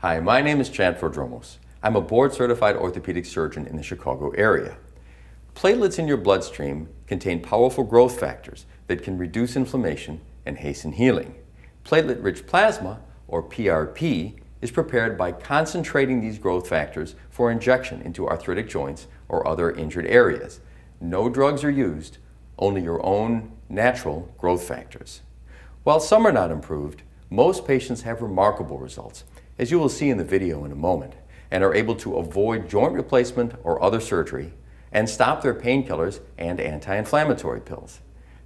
Hi, my name is Chad Prodromos. I'm a board certified orthopedic surgeon in the Chicago area. Platelets in your bloodstream contain powerful growth factors that can reduce inflammation and hasten healing. Platelet rich plasma, or PRP, is prepared by concentrating these growth factors for injection into arthritic joints or other injured areas. No drugs are used, only your own natural growth factors. While some are not improved, most patients have remarkable results, as you will see in the video in a moment, and are able to avoid joint replacement or other surgery and stop their painkillers and anti-inflammatory pills.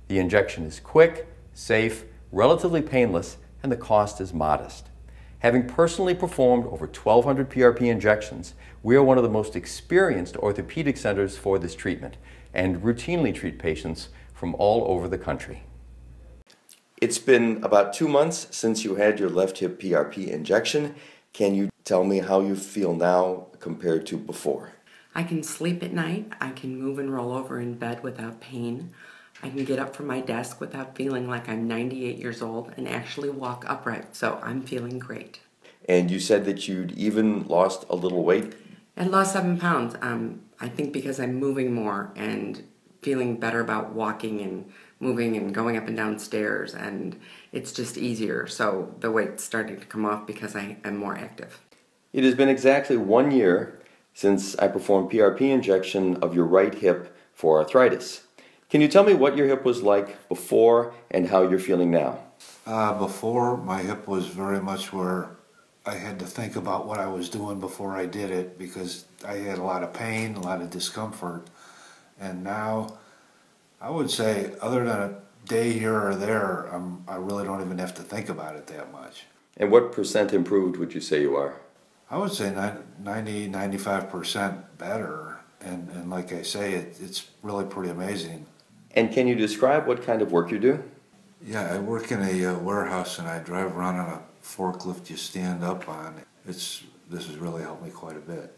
The injection is quick, safe, relatively painless, and the cost is modest. Having personally performed over 1,200 PRP injections, we are one of the most experienced orthopedic centers for this treatment and routinely treat patients from all over the country. It's been about two months since you had your left hip PRP injection. Can you tell me how you feel now compared to before? I can sleep at night. I can move and roll over in bed without pain. I can get up from my desk without feeling like I'm 98 years old and actually walk upright. So I'm feeling great. And you said that you'd even lost a little weight? I lost seven pounds. Um, I think because I'm moving more and feeling better about walking and moving and going up and down stairs, and it's just easier. So the weight's starting to come off because I am more active. It has been exactly one year since I performed PRP injection of your right hip for arthritis. Can you tell me what your hip was like before and how you're feeling now? Uh, before, my hip was very much where I had to think about what I was doing before I did it because I had a lot of pain, a lot of discomfort. And now, I would say, other than a day here or there, I'm, I really don't even have to think about it that much. And what percent improved would you say you are? I would say 90, 95% better. And, and like I say, it, it's really pretty amazing. And can you describe what kind of work you do? Yeah, I work in a uh, warehouse and I drive around on a forklift you stand up on. It's this has really helped me quite a bit.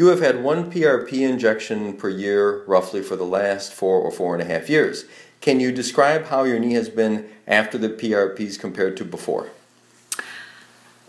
You have had one PRP injection per year roughly for the last four or four and a half years. Can you describe how your knee has been after the PRPs compared to before?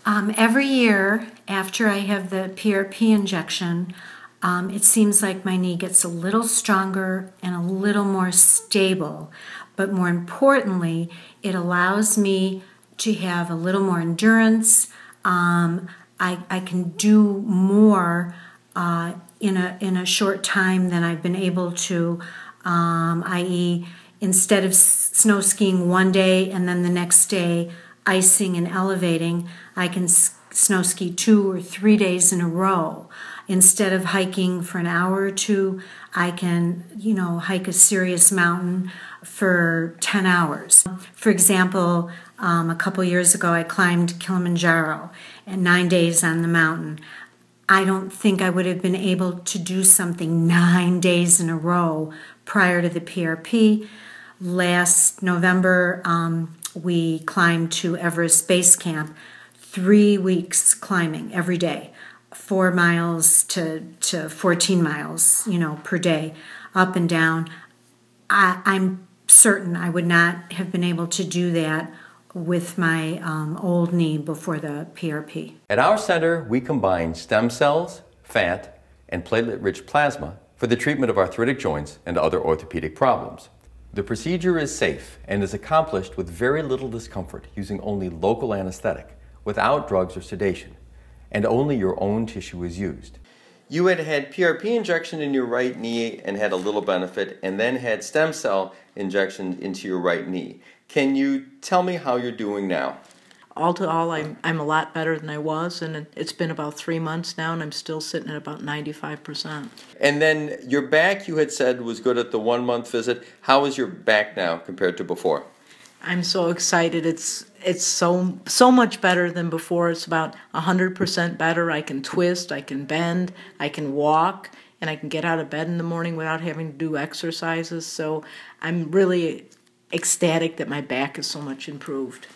Um, every year after I have the PRP injection, um, it seems like my knee gets a little stronger and a little more stable. But more importantly, it allows me to have a little more endurance. Um, I, I can do more uh, in, a, in a short time than I've been able to, um, i.e., instead of snow skiing one day and then the next day icing and elevating, I can snow ski two or three days in a row. Instead of hiking for an hour or two, I can, you know, hike a serious mountain for 10 hours. For example, um, a couple years ago, I climbed Kilimanjaro and nine days on the mountain. I don't think I would have been able to do something nine days in a row prior to the PRP. Last November, um, we climbed to Everest Base Camp, three weeks climbing every day, four miles to, to 14 miles, you know, per day, up and down. I, I'm certain I would not have been able to do that with my um, old knee before the PRP. At our center, we combine stem cells, fat, and platelet-rich plasma for the treatment of arthritic joints and other orthopedic problems. The procedure is safe and is accomplished with very little discomfort using only local anesthetic, without drugs or sedation, and only your own tissue is used. You had had PRP injection in your right knee and had a little benefit, and then had stem cell injection into your right knee. Can you tell me how you're doing now? All to all, I'm, I'm a lot better than I was, and it's been about three months now, and I'm still sitting at about 95%. And then your back, you had said, was good at the one month visit. How is your back now compared to before? I'm so excited. It's it's so so much better than before. It's about 100% better. I can twist, I can bend, I can walk, and I can get out of bed in the morning without having to do exercises. So I'm really ecstatic that my back is so much improved.